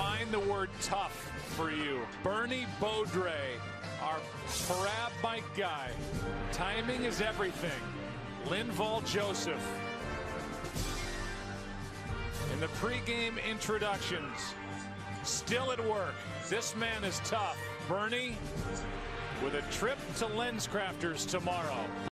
define the word tough for you. Bernie Beaudre, our Parab mic guy. Timing is everything. Linval Joseph. In the pregame introductions, still at work. This man is tough. Bernie with a trip to LensCrafters tomorrow.